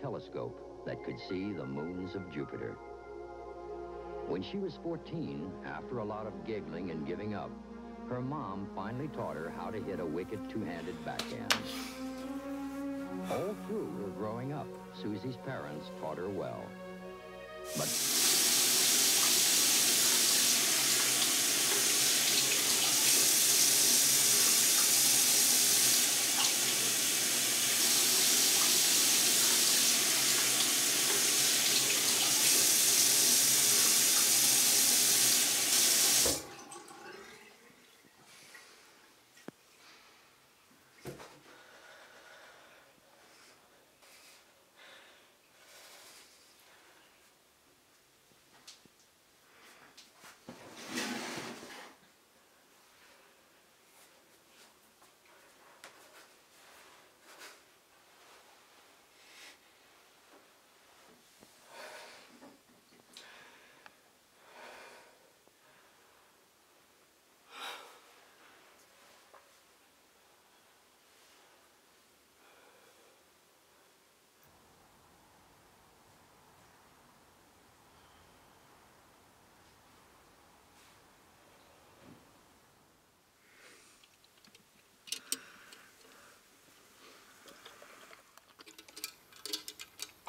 telescope that could see the moons of Jupiter. When she was 14, after a lot of giggling and giving up, her mom finally taught her how to hit a wicked two-handed backhand. All through her growing up, Susie's parents taught her well. But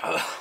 Stop!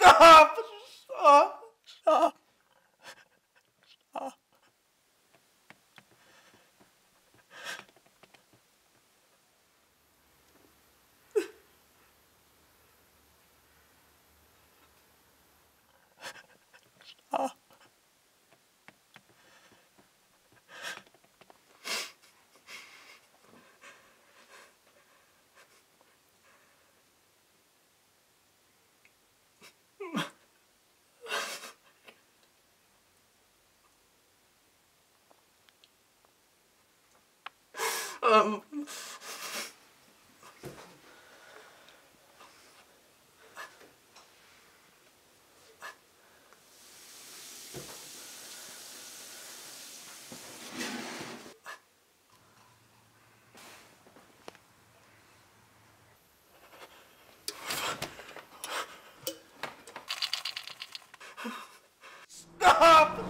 Stop! Stop! Stop! Stop. Um. Stop!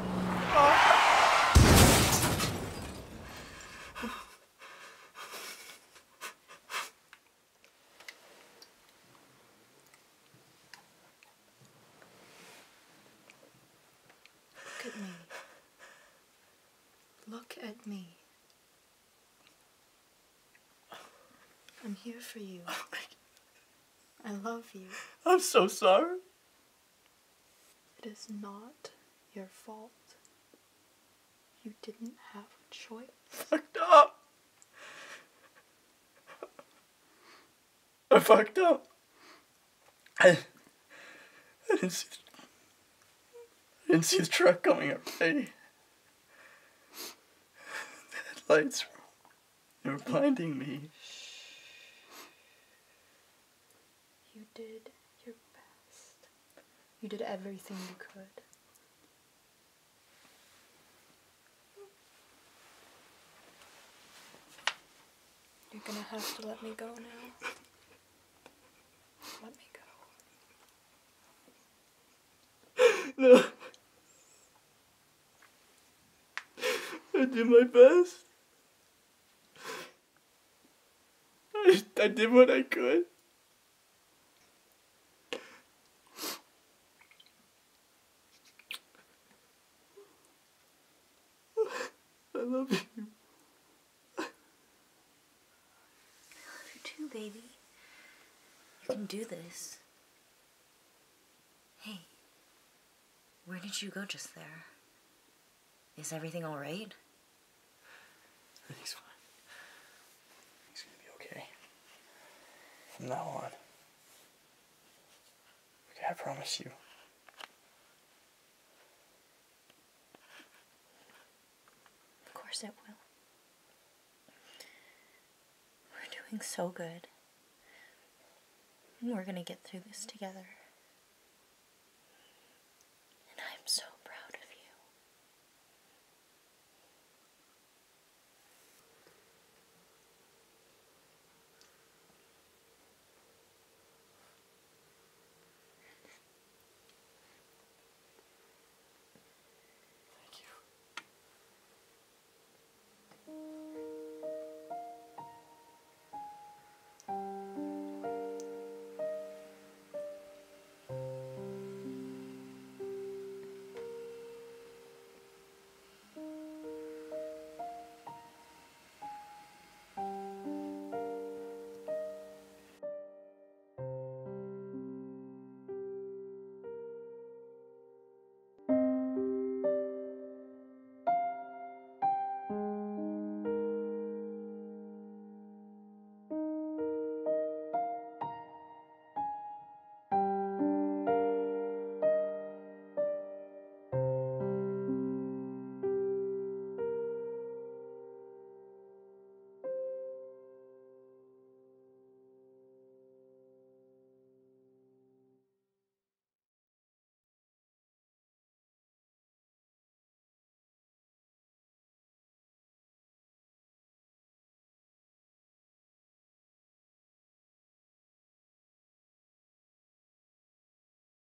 Look at me. Me. I'm here for you. I love you. I'm so sorry. It is not your fault. You didn't have a choice. Stop. I fucked up. I, I didn't see. I didn't see the truck coming up. Hey, the headlights they were blinding me. You did your best. You did everything you could. You're gonna have to let me go now. Let me go. No. I did my best. I, did what I could. I love you. I love you too, baby. You can do this. Hey, where did you go just there? Is everything alright? Everything's fine. Everything's gonna be okay. From now on. Okay, I promise you. Of course it will. We're doing so good. We're gonna get through this together.